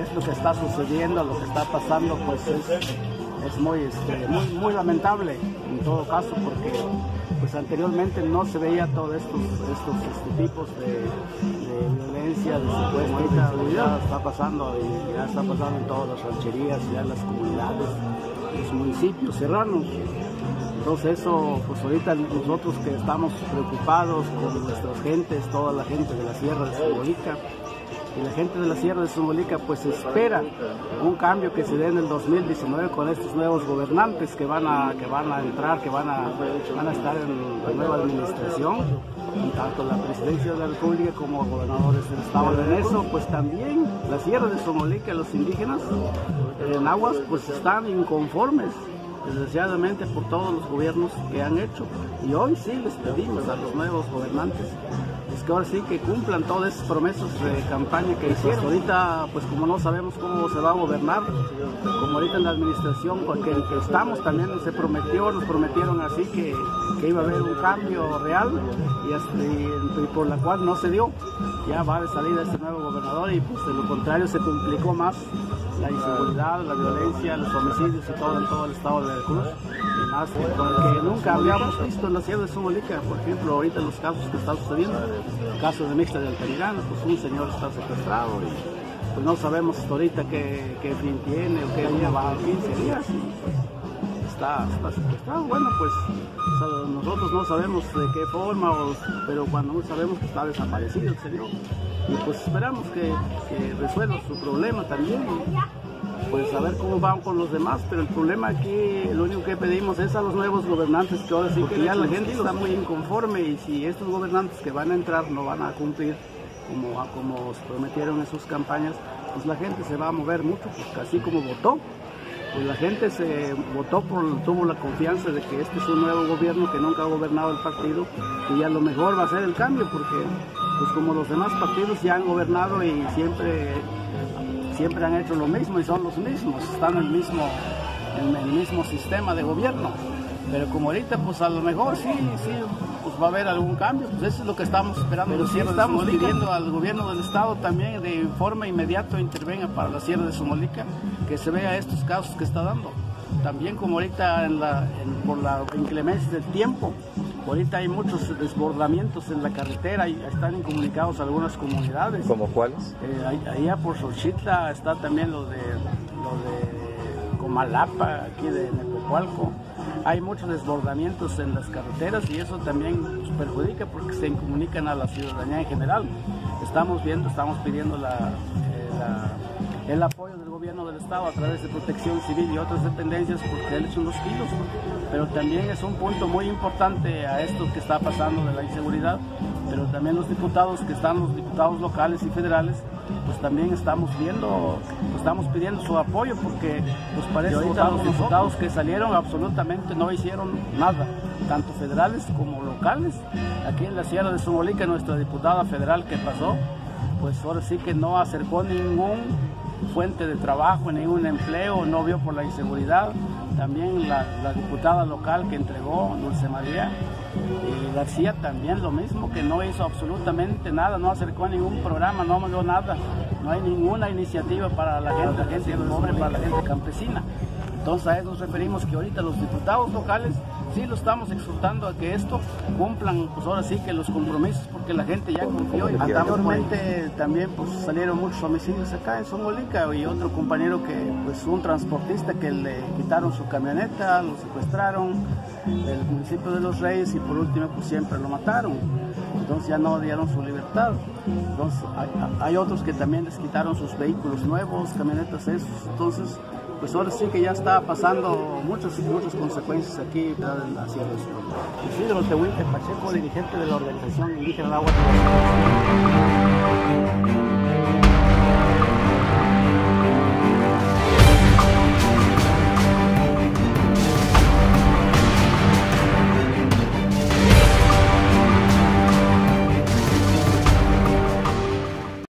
esto que está sucediendo, lo que está pasando, pues es, muy, este, muy, muy lamentable en todo caso, porque pues anteriormente no se veía todos estos, estos este, tipos de, violencia, de secuestro. Ahorita ya está pasando y ya está pasando en todas las rancherías, ya en las comunidades, los municipios serranos. Entonces eso, pues ahorita nosotros que estamos preocupados con nuestras gentes, toda la gente de la Sierra de Simbolica, y la gente de la Sierra de Simbolica pues espera un cambio que se dé en el 2019 con estos nuevos gobernantes que van a, que van a entrar, que van a, van a estar en la nueva administración, tanto la presidencia de la República como gobernadores del Estado. En eso pues también la Sierra de Simbolica, los indígenas en aguas pues están inconformes desgraciadamente por todos los gobiernos que han hecho. Y hoy sí les pedimos a los nuevos gobernantes es que ahora sí que cumplan todas esas promesas de campaña que hicieron. Ahorita, pues como no sabemos cómo se va a gobernar, como ahorita en la administración porque que estamos también se prometió, nos prometieron así que, iba a haber un cambio real y, por la cual no se dio. Ya va de salida este nuevo gobernador y pues de lo contrario se complicó más la inseguridad, la violencia, los homicidios y todo en todo el estado de Veracruz. Y más que nunca habíamos visto en la ciudad de Somolica, por ejemplo, ahorita los casos que están sucediendo, el caso de Mixta de Altamirano, pues un señor está secuestrado y pues no sabemos hasta ahorita qué, qué fin tiene o qué día va a 15 días. Pues, está, está, secuestrado. Bueno, pues nosotros no sabemos de qué forma, pero cuando sabemos que está desaparecido el señor. Y pues esperamos que, resuelva su problema también pues a ver cómo van con los demás, pero el problema aquí, lo único que pedimos es a los nuevos gobernantes que ahora sí que ya la gente está muy inconforme y si estos gobernantes que van a entrar no van a cumplir como, como se prometieron en sus campañas, pues la gente se va a mover mucho, pues así como votó, pues la gente se votó por, tuvo la confianza de que este es un nuevo gobierno que nunca ha gobernado el partido y a lo mejor va a ser el cambio porque pues como los demás partidos ya han gobernado y siempre, siempre han hecho lo mismo y son los mismos, están en el mismo, en el mismo sistema de gobierno. Pero como ahorita, pues a lo mejor sí, sí, pues va a haber algún cambio, pues eso es lo que estamos esperando. Pero sí estamos pidiendo al gobierno del estado también de forma inmediata intervenga para la sierra de Somolica, que se vea estos casos que está dando. También como ahorita en la, por la inclemencia del tiempo, Ahorita hay muchos desbordamientos en la carretera y están incomunicados algunas comunidades. ¿Como cuáles? Eh, allá por Xochitla está también lo de, lo de Comalapa, aquí de Nepocualco. Hay muchos desbordamientos en las carreteras y eso también perjudica porque se incomunican a la ciudadanía en general. Estamos viendo, estamos pidiendo eh, el apoyo del gobierno del Estado a través de protección civil y otras dependencias porque él es unos kilos pero también es un punto muy importante a esto que está pasando de la inseguridad, pero también los diputados que están, los diputados locales y federales, pues también estamos viendo, estamos pidiendo su apoyo porque pues parece que los diputados que salieron absolutamente no hicieron nada, tanto federales como locales. Aquí en la Sierra de Somolica, nuestra diputada federal que pasó, pues ahora sí que no acercó ningún fuente de trabajo, ningún empleo, no vio por la inseguridad también la, diputada local que entregó, Dulce María, y García también lo mismo, que no hizo absolutamente nada, no acercó a ningún programa, no mandó nada, no hay ninguna iniciativa para la gente, la gente pobre, para la gente campesina. Entonces a eso nos referimos que ahorita los diputados locales sí lo estamos exhortando a que esto cumplan, pues ahora sí que los compromisos, porque la gente ya confió. Anteriormente también pues salieron muchos homicidios acá en Somolica y otro compañero que, pues un transportista que le quitaron su camioneta, lo secuestraron del municipio de Los Reyes y por último pues siempre lo mataron. Entonces ya no dieron su libertad. Entonces hay, otros que también les quitaron sus vehículos nuevos, camionetas esos. Entonces pues ahora sí que ya está pasando muchas muchas consecuencias aquí en la Sierra de Isidro Tehuinte Pacheco, dirigente de la organización indígena Agua